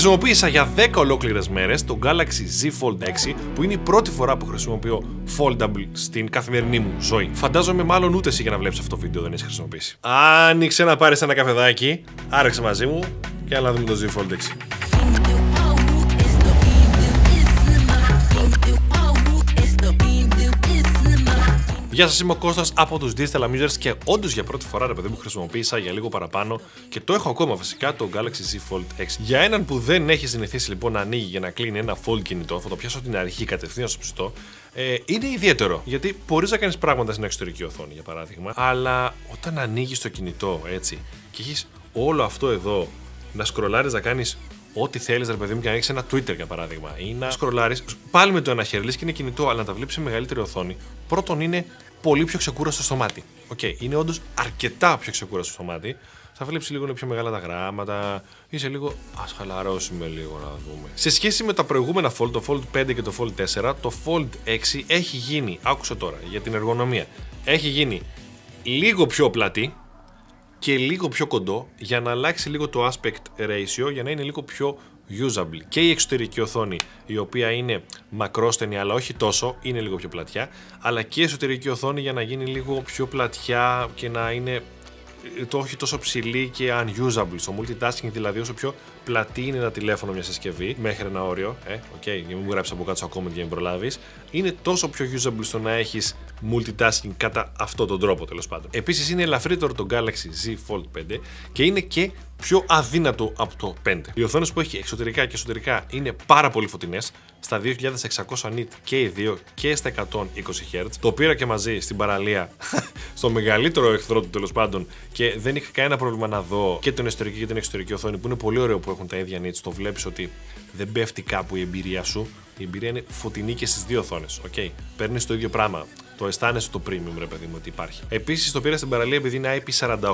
Χρησιμοποίησα για 10 ολόκληρες μέρες το Galaxy Z Fold 6, που είναι η πρώτη φορά που χρησιμοποιώ foldable στην καθημερινή μου ζωή. Φαντάζομαι μάλλον ούτε εσύ για να βλέπεις αυτό το βίντεο δεν έχεις χρησιμοποιήσει. Άνοιξε να πάρεις ένα καφεδάκι, άρεξε μαζί μου και άλλα να δούμε το Z Fold 6. Γεια σας, είμαι ο Κώστας από τους Digital Amusers και όντως για πρώτη φορά ρε παιδί μου χρησιμοποίησα για λίγο παραπάνω και το έχω ακόμα φυσικά το Galaxy Z Fold 6. Για έναν που δεν έχει συνηθίσει λοιπόν να ανοίγει για να κλείνει ένα fold κινητό, θα το πιάσω την αρχή κατευθείαν στο ψητό. Ε, είναι ιδιαίτερο γιατί μπορείς να κάνεις πράγματα στην εξωτερική οθόνη για παράδειγμα, αλλά όταν ανοίγεις το κινητό έτσι και έχεις όλο αυτό εδώ να σκρολάρεις να κάνεις ό,τι θέλεις, ρε παιδί μου, και να έχεις ένα Twitter για παράδειγμα, ή να σκρολάρεις πάλι με το ένα χέρι, και είναι κινητό, αλλά να τα βλέπεις σε μεγαλύτερη οθόνη. Πρώτον, είναι πολύ πιο ξεκούραστο στο μάτι. OK, okay, είναι όντως αρκετά πιο ξεκούραστο στο μάτι. Θα βλέπεις λίγο είναι πιο μεγάλα τα γράμματα. Είσαι λίγο. Α χαλαρώσουμε λίγο να δούμε. Σε σχέση με τα προηγούμενα Fold, το Fold 5 και το Fold 4, το Fold 6 έχει γίνει, άκουσα τώρα για την εργονομία, έχει γίνει λίγο πιο πλατύ και λίγο πιο κοντό για να αλλάξει λίγο το aspect ratio για να είναι λίγο πιο usable. Και η εξωτερική οθόνη, η οποία είναι μακρόστενη αλλά όχι τόσο, είναι λίγο πιο πλατιά, αλλά και η εσωτερική οθόνη για να γίνει λίγο πιο πλατιά και να είναι το όχι τόσο ψηλή και unusable. Στο multitasking δηλαδή, όσο πιο πλατύ είναι ένα τηλέφωνο μια συσκευή, μέχρι ένα όριο, ε, OK, okay, για μην μου γράψεις από κάτω ακόμα για να μην προλάβεις, είναι τόσο πιο usable στο να έχεις multitasking κατά αυτόν τον τρόπο τέλος πάντων. Επίσης είναι ελαφρύτερο το Galaxy Z Fold 5 και είναι και πιο αδύνατο από το 5. Οι οθόνες που έχει εξωτερικά και εσωτερικά είναι πάρα πολύ φωτεινές, στα 2600 nit και οι δύο και στα 120 Hz. Το πήρα και μαζί στην παραλία, στο μεγαλύτερο εχθρό του τέλος πάντων και δεν είχα κανένα πρόβλημα να δω και την εσωτερική και την εξωτερική οθόνη που είναι πολύ ωραίο που έχουν τα ίδια nits. Το βλέπεις ότι δεν πέφτει κάπου η εμπειρία σου. Η εμπειρία είναι φωτεινή και στις δύο οθόνες. Okay. Παίρνεις το ίδιο πράγμα το αισθάνεσαι το premium, ρε παιδί μου, ότι υπάρχει. Επίσης το πήρα στην παραλία επειδή είναι IP48,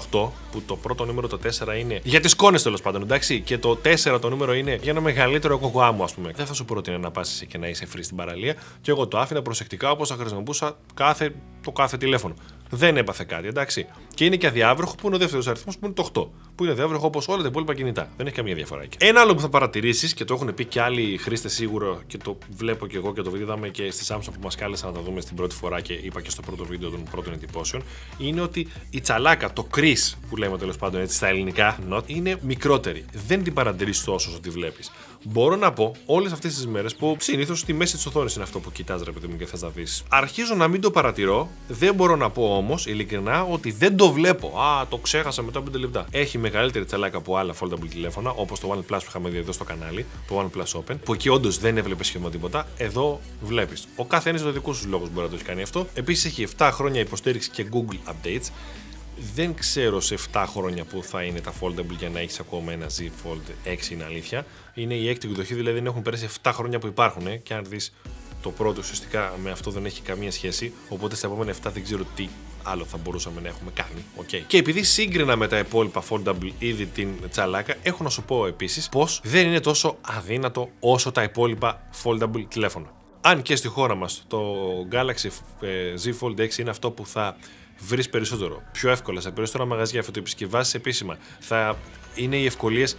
που το πρώτο νούμερο το 4 είναι για τις κόνε τέλος πάντων, εντάξει; Και το 4 το νούμερο είναι για ένα μεγαλύτερο κοκοάμου, ας πούμε. Δεν θα σου πρότεινα να πας και να είσαι free στην παραλία. Και εγώ το άφηνα προσεκτικά όπως θα χρησιμοποιούσα κάθε, το κάθε τηλέφωνο. Δεν έπαθε κάτι, εντάξει; Και είναι και αδιάβροχο που είναι ο δεύτερος αριθμός που είναι το 8. Που είναι αδιάβροχο όπως όλα τα υπόλοιπα κινητά. Δεν έχει καμία διαφορά εκεί. Ένα άλλο που θα παρατηρήσεις και το έχουν πει και άλλοι χρήστες σίγουρο και το βλέπω και εγώ και το είδαμε και στη Samsung που μας κάλεσαν να τα δούμε στην πρώτη φορά και είπα και στο πρώτο βίντεο των πρώτων εντυπώσεων. Είναι ότι η τσαλάκα, το Chris που λέμε τέλος πάντων έτσι στα ελληνικά, not, είναι μικρότερη. Δεν την παρατηρείς τόσο όσο τη βλέπεις. Μπορώ να πω όλες αυτές τις μέρες που συνήθως στη μέση της οθόνης είναι αυτό που κοιτάζει, ρε παιδί μου, και θε να δεις. Αρχίζω να μην το παρατηρώ. Δεν μπορώ να πω όμως ειλικρινά ότι δεν το βλέπω. Α, το ξέχασα μετά από 5 λεπτά. Έχει μεγαλύτερη τσαλάκα από άλλα foldable τηλέφωνα, όπως το OnePlus που είχαμε δει εδώ στο κανάλι, το OnePlus Open, που εκεί όντως δεν έβλεπε σχεδόν τίποτα. Εδώ βλέπεις. Ο καθένας για δικούς τους λόγους μπορεί να το έχει κάνει αυτό. Επίσης έχει 7 χρόνια υποστήριξη και Google Updates δεν ξέρω σε 7 χρόνια που θα είναι τα foldable για να έχεις ακόμα ένα Z Fold 6 είναι αλήθεια. Είναι η έκτη εκδοχή, δηλαδή δεν έχουν περάσει 7 χρόνια που υπάρχουν και αν δεις το πρώτο ουσιαστικά με αυτό δεν έχει καμία σχέση. Οπότε στα επόμενα 7 δεν ξέρω τι άλλο θα μπορούσαμε να έχουμε κάνει. Okay. Και επειδή σύγκρινα με τα υπόλοιπα foldable ήδη την τσαλάκα, έχω να σου πω επίσης πως δεν είναι τόσο αδύνατο όσο τα υπόλοιπα foldable τηλέφωνα. Αν και στη χώρα μας το Galaxy ε, Z Fold 6 είναι αυτό που θα βρεις περισσότερο, πιο εύκολα σε περισσότερα μαγαζιά, θα το επισκευάσει επίσημα. Θα είναι οι ευκολίες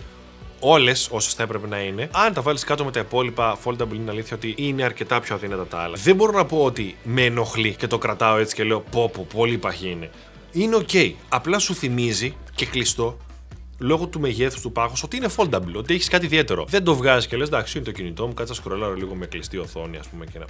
όλες όσες θα έπρεπε να είναι. Αν τα βάλεις κάτω με τα υπόλοιπα foldable, είναι αλήθεια ότι είναι αρκετά πιο αδύνατα τα άλλα. Δεν μπορώ να πω ότι με ενοχλεί και το κρατάω έτσι και λέω πω πω, πολύ παχύ είναι. Είναι ok. Απλά σου θυμίζει και κλειστό λόγω του μεγέθους του πάχους ότι είναι foldable, ότι έχεις κάτι ιδιαίτερο. Δεν το βγάζεις και λες, εντάξει, είναι το κινητό μου, κάτσα σκρολάρω λίγο με κλειστή οθόνη, ας πούμε και να.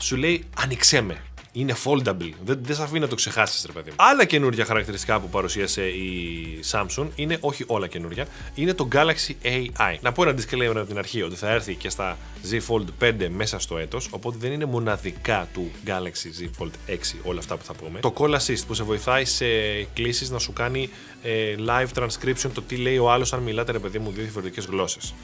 Σου λέει, άνοιξέ με είναι foldable. Δεν, δεν σε αφήνει να το ξεχάσεις, ρε παιδί μου. Άλλα καινούργια χαρακτηριστικά που παρουσίασε η Samsung είναι, όχι όλα καινούργια, είναι το Galaxy AI. Να πω ένα disclaimer από την αρχή ότι θα έρθει και στα Z Fold 5 μέσα στο έτος, οπότε δεν είναι μοναδικά του Galaxy Z Fold 6 όλα αυτά που θα πούμε. Το Call Assist που σε βοηθάει σε κλήσεις να σου κάνει ε, live transcription το τι λέει ο άλλος αν μιλάτε, ρε παιδί μου, δύο διαφορετικές γλώσσες.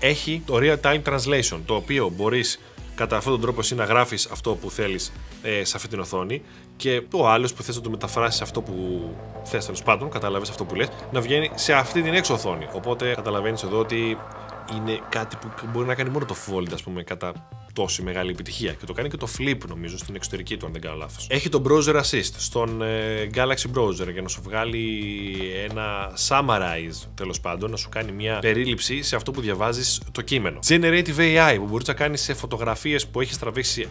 Έχει το Real Time Translation, το οποίο μπορείς κατά αυτόν τον τρόπο εσύ να γράφεις αυτό που θέλεις ε, σε αυτή την οθόνη και ο άλλος που θες να το μεταφράσεις αυτό που θες τέλος πάντων, καταλαβαίνει αυτό που λες, να βγαίνει σε αυτή την έξω οθόνη. Οπότε καταλαβαίνεις εδώ ότι είναι κάτι που μπορεί να κάνει μόνο το fold, ας πούμε, κατά τόση μεγάλη επιτυχία. Και το κάνει και το Flip, νομίζω, στην εξωτερική του, αν δεν κάνω λάθος. Έχει το Browser Assist στον ε, Galaxy Browser για να σου βγάλει ένα summarize, τέλος πάντων, να σου κάνει μια περίληψη σε αυτό που διαβάζεις το κείμενο. Generative AI που μπορείς να κάνεις σε φωτογραφίες που έχεις τραβήξει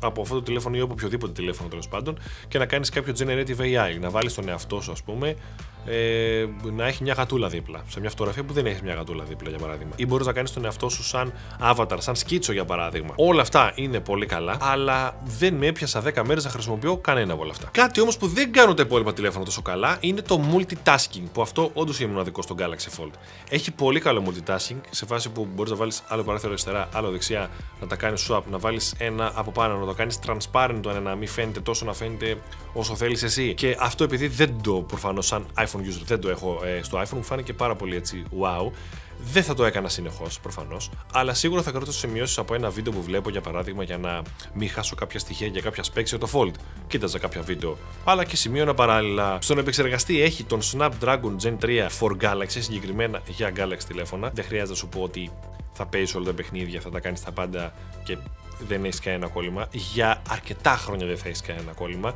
από αυτό το τηλέφωνο ή από οποιοδήποτε τηλέφωνο τέλος πάντων και να κάνεις κάποιο generative AI. Να βάλεις τον εαυτό σου, ας πούμε, ε, να έχει μια γατούλα δίπλα. Σε μια φωτογραφία που δεν έχεις μια γατούλα δίπλα, για παράδειγμα. Ή μπορείς να κάνεις τον εαυτό σου σαν avatar, σαν σκίτσο, για παράδειγμα. Όλα αυτά είναι πολύ καλά, αλλά δεν με έπιασα 10 μέρες να χρησιμοποιώ κανένα από όλα αυτά. Κάτι όμως που δεν κάνουν τα υπόλοιπα τηλέφωνα τόσο καλά είναι το multitasking, που αυτό όντως είναι μοναδικό στο Galaxy Fold. Έχει πολύ καλό multitasking σε φάση που μπορείς να βάλεις άλλο παράθυρο αριστερά, άλλο δεξιά, να τα κάνεις swap, να βάλεις ένα από πάνω, να το κάνεις transparent το ένα, να μην φαίνεται τόσο να φαίνεται όσο θέλεις εσύ. Και αυτό επειδή δεν το προφανώς σαν iPhone user δεν το έχω ε, στο iPhone, μου φάνηκε πάρα πολύ έτσι wow. Δεν θα το έκανα συνεχώς προφανώς, αλλά σίγουρα θα κρατήσω σημειώσεις από ένα βίντεο που βλέπω για παράδειγμα για να μην χάσω κάποια στοιχεία για κάποια specs για το Fold. Κοίταζα κάποια βίντεο, αλλά και σημείωνα παράλληλα. Στον επεξεργαστή έχει τον Snapdragon Gen 3 for Galaxy, συγκεκριμένα για Galaxy τηλέφωνα. Δεν χρειάζεται να σου πω ότι θα παίζει όλα τα παιχνίδια, θα τα κάνεις τα πάντα και δεν έχεις κανένα κόλλημα. Για αρκετά χρόνια δεν θα έχεις κανένα κόλλημα.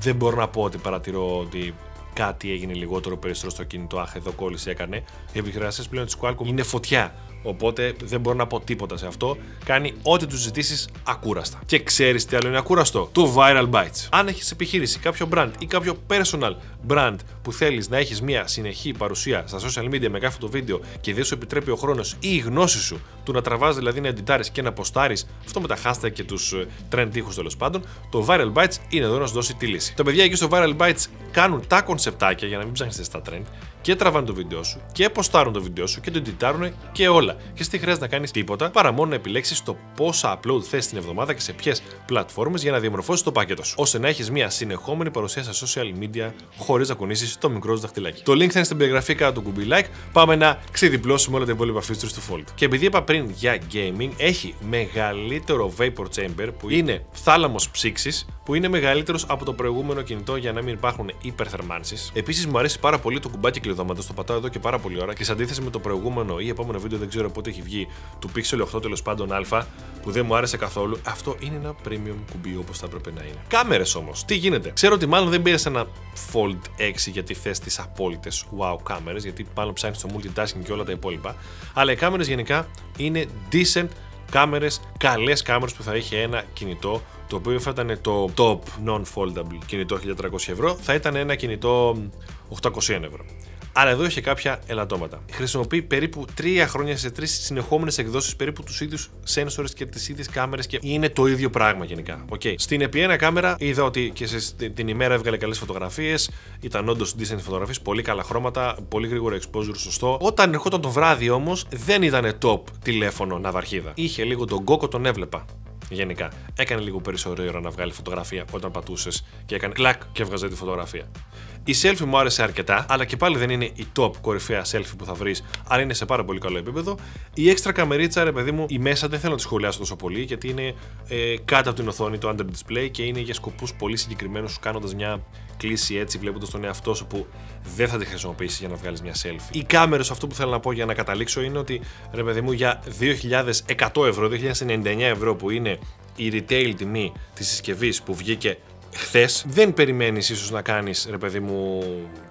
Δεν μπορώ να πω ότι παρατηρώ ότι κάτι έγινε λιγότερο περισσότερο στο κινητό. Αχ, εδώ κόλληση έκανε. Οι επεξεργαστέ πλέον της Qualcomm είναι φωτιά. Οπότε δεν μπορώ να πω τίποτα σε αυτό. Κάνει ό,τι τους ζητήσεις ακούραστα. Και ξέρεις τι άλλο είναι ακούραστο; Το Viral Bites. Αν έχεις επιχείρηση, κάποιο brand ή κάποιο personal brand που θέλεις να έχεις μια συνεχή παρουσία στα social media με κάθε το βίντεο και δεν σου επιτρέπει ο χρόνος ή η γνώση σου του να τραβάς δηλαδή να εντιτάρεις και να ποστάρεις αυτό με τα hashtag και τους ε, trend ήχους τέλος πάντων, το Viral Bites είναι εδώ να σου δώσει τη λύση. Τα παιδιά εκεί στο Viral Bites κάνουν τα κονσεπτάκια για να μην ψάχνετε στα trend και τραβάνε το βίντεο σου και ποστάρουν το βίντεο σου και το εντιτάρουν και όλα. Και στη χρειάζεται να κάνεις τίποτα παρά μόνο να επιλέξεις το πόσα upload θες την εβδομάδα και σε ποιες πλατφόρμες για να διαμορφώσεις το πακέτο σου. ώστε να έχεις μια συνεχόμενη παρουσία στα social media χωρίς να κουνήσεις το μικρό σου δαχτυλάκι. Το link θα είναι στην περιγραφή κάτω του κουμπί like. Πάμε να ξεδιπλώσουμε όλα τα υπόλοιπα features του Fold. Και επειδή είπα πριν για gaming, έχει μεγαλύτερο vapor chamber που είναι θάλαμος ψήξης που είναι μεγαλύτερος από το προηγούμενο κινητό για να μην υπάρχουν υπερθερμάνσεις. Επίσης μου αρέσει πάρα πολύ το κουμπάκι κλειδώματο, το πατάω εδώ και πάρα πολύ ώρα και σε αντίθεση με το προηγούμενο ή επόμενο βίντεο, δεν ξέρω πότε έχει βγει, του Pixel 8 τέλος πάντων Α, που δεν μου άρεσε καθόλου, αυτό είναι ένα premium κουμπί όπως θα έπρεπε να είναι. Κάμερες όμως, τι γίνεται; Ξέρω ότι μάλλον δεν πήρες ένα Fold 6 γιατί θες τις απόλυτες wow κάμερες, γιατί μάλλον ψάχνεις το multitasking και όλα τα υπόλοιπα. Αλλά οι κάμερες γενικά είναι decent κάμερες, καλές κάμερες που θα έχει ένα κινητό το οποίο θα ήταν το top non-foldable κινητό 1300 ευρώ, θα ήταν ένα κινητό 800 ευρώ. Αλλά εδώ είχε κάποια ελαττώματα. Χρησιμοποιεί περίπου 3 χρόνια σε τρεις συνεχόμενες εκδόσεις περίπου τους ίδιους sensors και τις ίδιες κάμερες και είναι το ίδιο πράγμα γενικά. Okay. Στην επί ένα κάμερα είδα ότι και σε, την ημέρα έβγαλε καλές φωτογραφίες, ήταν όντως decent φωτογραφίες, πολύ καλά χρώματα, πολύ γρήγορο exposure, σωστό. Όταν ερχόταν το βράδυ όμως δεν ήταν top τηλέφωνο ναυαρχίδα. Είχε λίγο τον κόκο, τον έβλεπα γενικά. Έκανε λίγο περισσότερο ώρα να βγάλει φωτογραφία όταν πατούσες και έκανε κλακ και έβγαζε τη φωτογραφία. Η selfie μου άρεσε αρκετά, αλλά και πάλι δεν είναι η top κορυφαία selfie που θα βρεις, αλλά είναι σε πάρα πολύ καλό επίπεδο. Η έξτρα καμερίτσα, ρε παιδί μου, η μέσα δεν θέλω να τη σχολιάσω τόσο πολύ, γιατί είναι ε, κάτω από την οθόνη το under display και είναι για σκοπούς πολύ συγκεκριμένους, κάνοντας μια κλίση έτσι, βλέποντας τον εαυτό σου που δεν θα τη χρησιμοποιήσεις για να βγάλεις μια selfie. Οι κάμερε, αυτό που θέλω να πω για να καταλήξω είναι ότι ρε παιδί μου για 2.100 ευρώ, 2.099 ευρώ που είναι η retail τιμή της συσκευής που βγήκε χθες, δεν περιμένεις ίσως να κάνεις ρε παιδί μου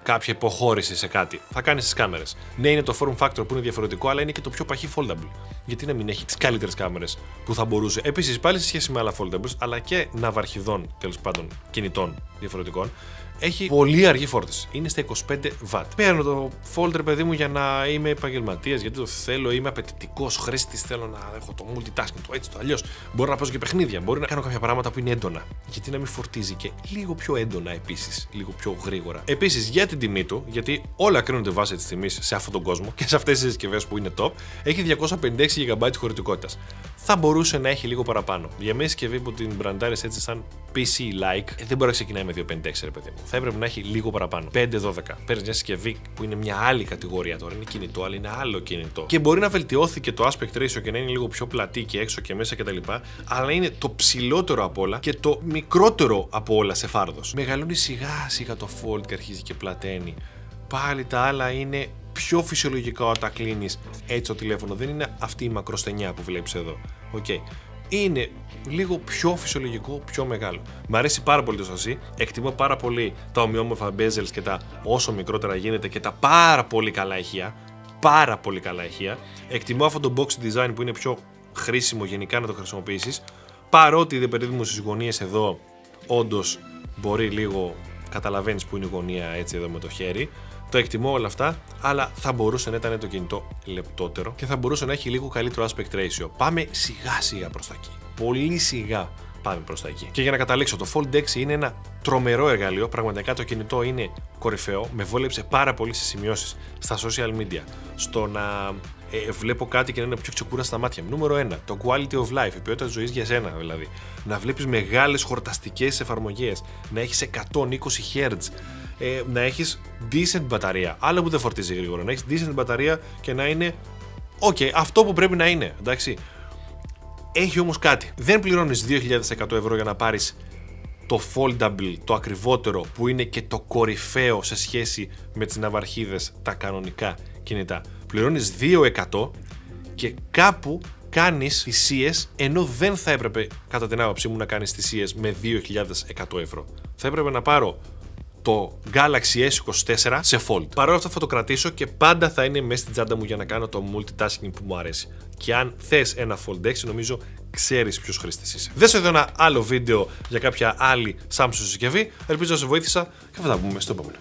κάποια υποχώρηση σε κάτι. Θα κάνεις τι κάμερες. Ναι, είναι το form factor που είναι διαφορετικό, αλλά είναι και το πιο παχύ foldable. Γιατί να μην έχει τις καλύτερες κάμερες που θα μπορούσε. Επίσης, πάλι σε σχέση με άλλα foldables, αλλά και ναυαρχιδών τέλος πάντων κινητών διαφορετικών, έχει πολύ αργή φόρτιση. Είναι στα 25 W. Παίρνω το folder, παιδί μου, για να είμαι επαγγελματίας, γιατί το θέλω, είμαι απαιτητικός χρήστης. Θέλω να έχω το multitasking, το έτσι, το αλλιώς. Μπορώ να παίζω και παιχνίδια. Μπορεί να κάνω κάποια πράγματα που είναι έντονα. Γιατί να μην φορτίζει και λίγο πιο έντονα επίσης, λίγο πιο γρήγορα. Επίσης για την τιμή του, γιατί όλα κρίνονται βάσει της τιμής σε αυτόν τον κόσμο και σε αυτές τις συσκευές που είναι top, έχει 256 GB χωρητικότητας. Θα μπορούσε να έχει λίγο παραπάνω. Για μια συσκευή που την μπραντάρεις έτσι σαν PC-like, ε, δεν μπορεί να ξεκινάει με 256 ρε παιδί μου θα έπρεπε να έχει λίγο παραπάνω. 5-12. Παίρνεις μια συσκευή που είναι μια άλλη κατηγορία τώρα. Είναι κινητό, αλλά είναι άλλο κινητό. Και μπορεί να βελτιώθηκε το aspect ratio και να είναι λίγο πιο πλατή και έξω και μέσα κτλ. Αλλά είναι το ψηλότερο από όλα και το μικρότερο από όλα σε φάρδος. Μεγαλώνει σιγά σιγά το fold και αρχίζει και πλαταίνει. Πάλι τα άλλα είναι πιο φυσιολογικά όταν κλείνεις έτσι το τηλέφωνο. Δεν είναι αυτή η μακροστενιά που βλέπεις εδώ. Okay. είναι λίγο πιο φυσιολογικό, πιο μεγάλο. Μ' αρέσει πάρα πολύ το σασί. Εκτιμώ πάρα πολύ τα ομοιόμορφα bezels και τα όσο μικρότερα γίνεται και τα πάρα πολύ καλά ηχεία. Πάρα πολύ καλά ηχεία. Εκτιμώ αυτό το box design που είναι πιο χρήσιμο γενικά να το χρησιμοποιήσεις. Παρότι δεν περίπου στις γωνίες εδώ, όντως μπορεί λίγο καταλαβαίνεις που είναι η γωνία έτσι εδώ με το χέρι. Το εκτιμώ όλα αυτά, αλλά θα μπορούσε να ήταν το κινητό λεπτότερο και θα μπορούσε να έχει λίγο καλύτερο aspect ratio. Πάμε σιγά σιγά προς τα εκεί. Πολύ σιγά πάμε προς τα εκεί. Και για να καταλήξω, το Fold 6 είναι ένα τρομερό εργαλείο. Πραγματικά το κινητό είναι κορυφαίο. Με βόλεψε πάρα πολύ στις σημειώσεις στα social media. Στο να ε, βλέπω κάτι και να είναι πιο ξεκούραστα στα μάτια μου. Νούμερο 1. Το quality of life, η ποιότητα ζωής για σένα δηλαδή. Να βλέπεις μεγάλες χορταστικές εφαρμογές, να έχεις 120 Hz, ε, να έχεις decent μπαταρία. Άλλο που δεν φορτίζει γρήγορα. Να έχεις decent μπαταρία και να είναι. OK, okay, αυτό που πρέπει να είναι. Εντάξει. Έχει όμως κάτι. Δεν πληρώνεις 2.100 ευρώ για να πάρεις το foldable, το ακριβότερο που είναι και το κορυφαίο σε σχέση με τις ναυαρχίδες τα κανονικά κινητά. Πληρώνεις 2% και κάπου κάνεις θυσίε ενώ δεν θα έπρεπε κατά την άποψή μου να κάνεις θυσίε με 2.100 ευρώ. Θα έπρεπε να πάρω το Galaxy S24 σε Fold. Παρ' όλα αυτά θα το κρατήσω και πάντα θα είναι μέσα στην τσάντα μου για να κάνω το multitasking που μου αρέσει. Και αν θες ένα Fold 6, νομίζω ξέρεις ποιος χρήστης είσαι. Δες εδώ ένα άλλο βίντεο για κάποια άλλη Samsung συσκευή. Ελπίζω να σε βοήθησα και θα τα πούμε στο επόμενο.